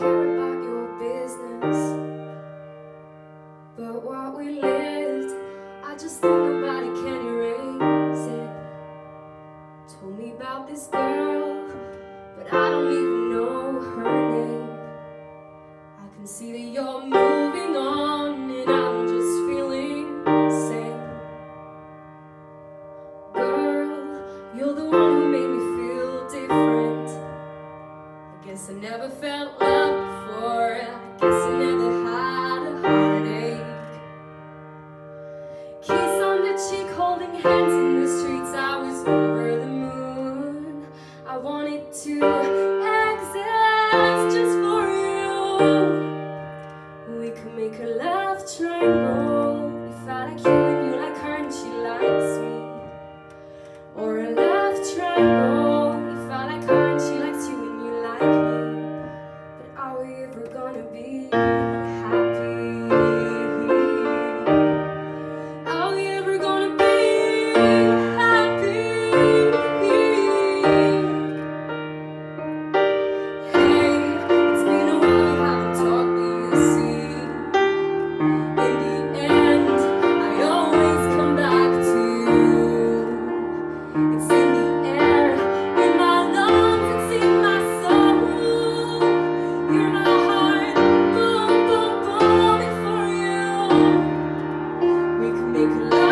care about your business. But what we lived, I just think nobody can erase it. Told me about this girl, but I don't even know her name. I can see that you're moving on, and I'm just feeling the. Girl, you're the one who made me feel different. I guess I never felt because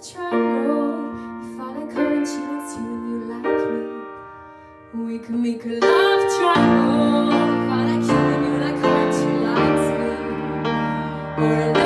the triangle find a current, she likes you and you like me We can make a love triangle If I like you and you like her, she likes me